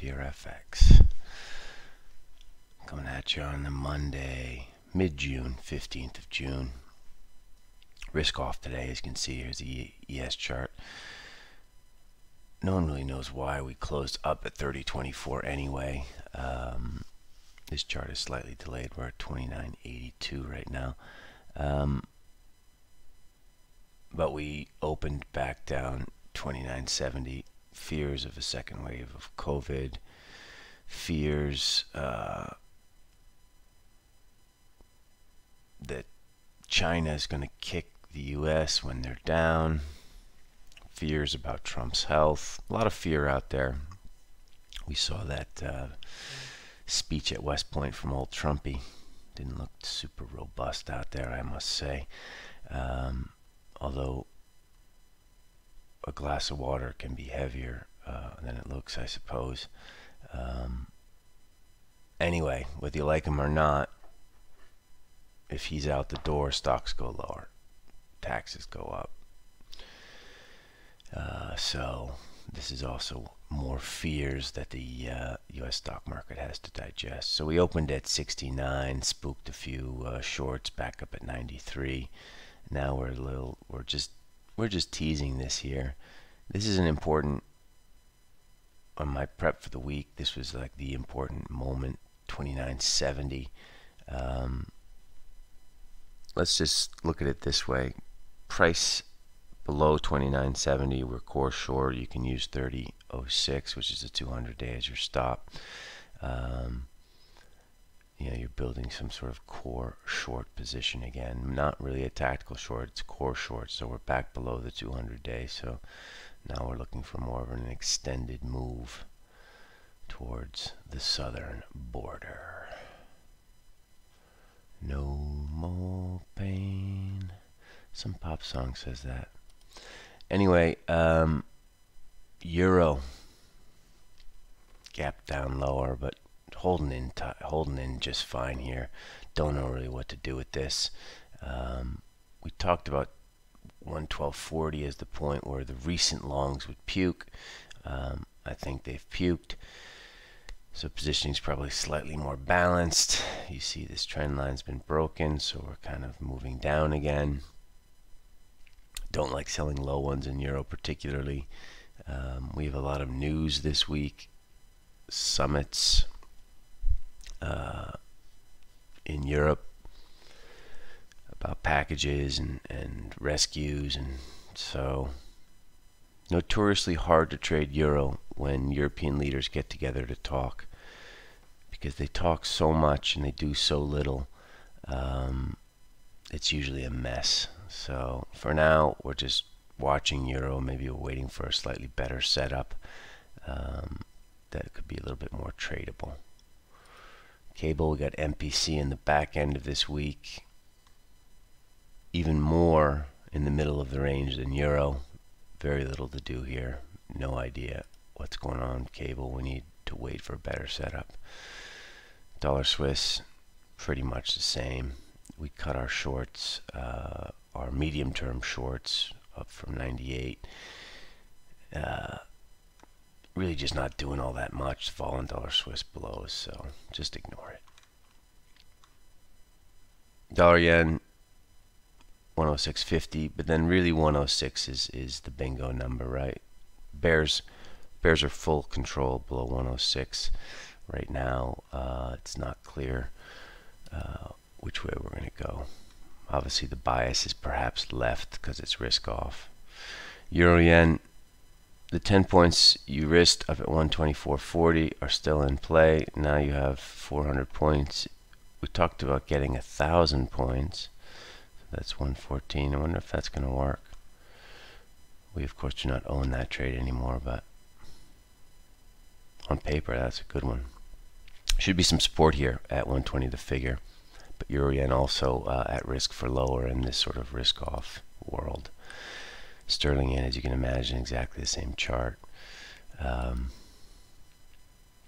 Dear FX. Coming at you on the Monday, mid June, 15th of June. Risk off today, as you can see. Here's the ES chart. No one really knows why we closed up at 3024 anyway. Um, this chart is slightly delayed. We're at 2982 right now. Um, but we opened back down 2970 fears of a second wave of covid fears uh, that china is going to kick the us when they're down fears about trump's health a lot of fear out there. We saw that uh, speech at west point from old trumpy. Didn't look super robust out there i must say. Um, although a glass of water can be heavier uh, than it looks, I suppose. Um, anyway, whether you like him or not, if he's out the door, stocks go lower, taxes go up. Uh, so this is also more fears that the uh, U.S. stock market has to digest. So we opened at 69, spooked a few uh, shorts, back up at 93. Now we're a little, we're just we're just teasing this here. This is an important, on my prep for the week, this was like the important moment, 2970. Um, let's just look at it this way. Price below 2970, we're core short. You can use 3006, which is a 200 day as your stop. Um, you know, you're building some sort of core short position again. Not really a tactical short, it's core short. So we're back below the 200 day. So now we're looking for more of an extended move towards the southern border. No more pain. Some pop song says that. Anyway, um, Euro gap down lower, but holding in holding in just fine here. Don't know really what to do with this. Um, we talked about 112.40 as the point where the recent longs would puke. Um, I think they've puked. So positioning is probably slightly more balanced. You see this trend line's been broken, so we're kind of moving down again. Don't like selling low ones in Euro particularly. Um, we have a lot of news this week. Summits, uh, in Europe about packages and, and rescues. And so notoriously hard to trade euro when European leaders get together to talk because they talk so much and they do so little. Um, it's usually a mess. So for now we're just watching euro. Maybe we're waiting for a slightly better setup um, that could be a little bit more tradable cable. We got MPC in the back end of this week. Even more in the middle of the range than Euro. Very little to do here. No idea what's going on cable. We need to wait for a better setup. Dollar Swiss, pretty much the same. We cut our shorts, uh, our medium term shorts up from 98. Uh, really just not doing all that much. Fallen dollar Swiss below us, so just ignore it. Dollar yen 106.50, but then really 106 is is the bingo number, right? Bears Bears are full control below 106 right now. Uh, it's not clear uh, which way we're going to go. Obviously, the bias is perhaps left because it's risk off. Euro yen the 10 points you risked up at 124.40 are still in play. Now you have 400 points. We talked about getting a thousand points. That's 114. I wonder if that's going to work. We of course do not own that trade anymore, but on paper that's a good one. Should be some support here at 120 the figure, but euro yen also uh, at risk for lower in this sort of risk off world sterling yen, as you can imagine, exactly the same chart. Um,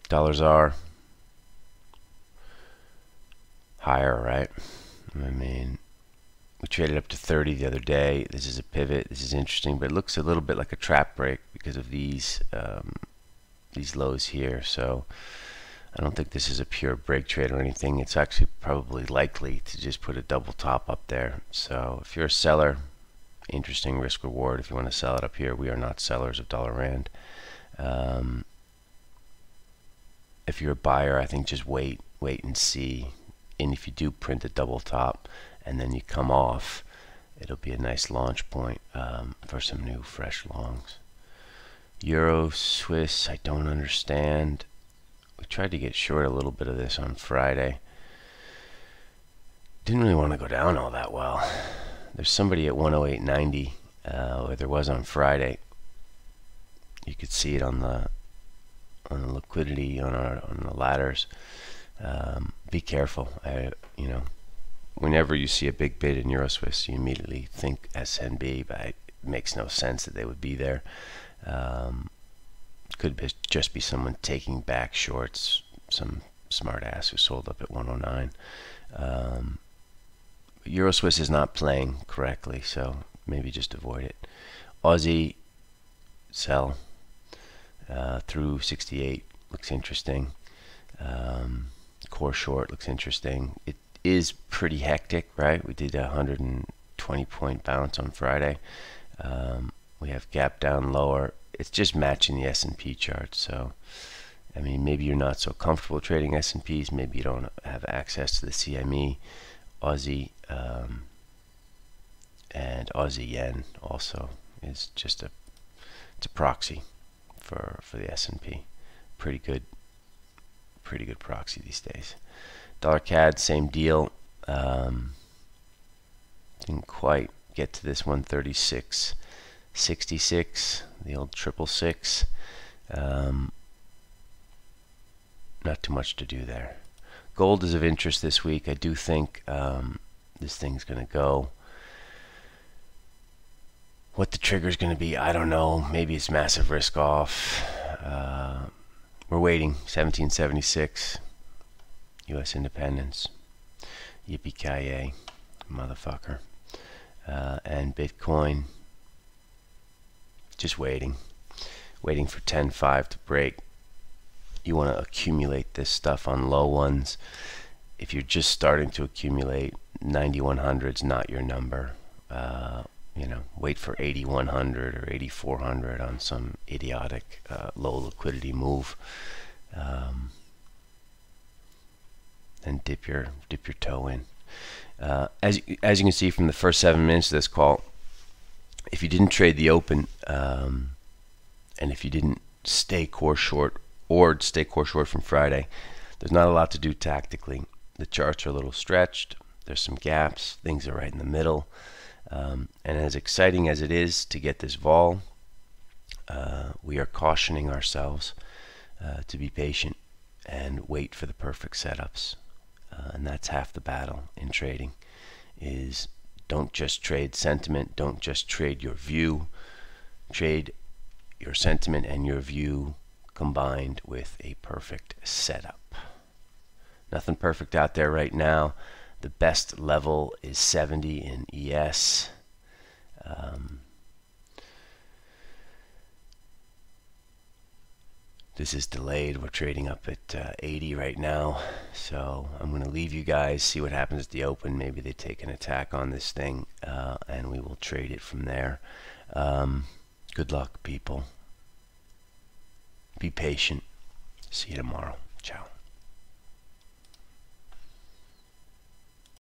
dollars are higher, right? I mean, we traded up to 30 the other day. This is a pivot. This is interesting, but it looks a little bit like a trap break because of these um, these lows here. So I don't think this is a pure break trade or anything. It's actually probably likely to just put a double top up there. So if you're a seller, interesting risk reward. If you want to sell it up here, we are not sellers of dollar rand. Um, if you're a buyer, I think just wait, wait and see. And if you do print a double top and then you come off, it'll be a nice launch point um, for some new fresh longs. Euro Swiss, I don't understand. We tried to get short a little bit of this on Friday. Didn't really want to go down all that well. There's somebody at 108.90, uh, or there was on Friday. You could see it on the on the liquidity on our on the ladders. Um, be careful. I, you know, whenever you see a big bid in Euroswiss, you immediately think SNB, but it makes no sense that they would be there. Um, could be, just be someone taking back shorts, some smart ass who sold up at 109. Um, Euroswiss is not playing correctly, so maybe just avoid it. Aussie sell uh, through 68 looks interesting. Um, core short looks interesting. It is pretty hectic, right? We did a 120 point bounce on Friday. Um, we have gap down lower. It's just matching the S&P chart. So, I mean, maybe you're not so comfortable trading S&Ps. Maybe you don't have access to the CME, Aussie, um, and Aussie yen also is just a it's a proxy for for the S&P. Pretty good, pretty good proxy these days. Dollar CAD, same deal. Um, didn't quite get to this 136.66, the old triple six. Um, not too much to do there. Gold is of interest this week. I do think um, this thing's going to go. What the trigger is going to be, I don't know. Maybe it's massive risk off. Uh, we're waiting. 1776. U.S. independence. Yippee-ki-yay. motherfucker. Uh, and Bitcoin, just waiting, waiting for 10.5 to break. You want to accumulate this stuff on low ones. If you're just starting to accumulate, 9100 is not your number. Uh, you know, wait for 8100 or 8400 on some idiotic uh, low liquidity move. Um, and dip your dip your toe in. Uh, as as you can see from the first seven minutes of this call, if you didn't trade the open, um, and if you didn't stay core short or stay core short from Friday, there's not a lot to do tactically. The charts are a little stretched. There's some gaps. Things are right in the middle. Um, and as exciting as it is to get this vol, uh, we are cautioning ourselves uh, to be patient and wait for the perfect setups uh, and that's half the battle in trading is don't just trade sentiment don't just trade your view trade your sentiment and your view combined with a perfect setup nothing perfect out there right now the best level is 70 in ES um, This is delayed. We're trading up at uh, 80 right now. So I'm going to leave you guys, see what happens at the open. Maybe they take an attack on this thing, uh, and we will trade it from there. Um, good luck, people. Be patient. See you tomorrow. Ciao.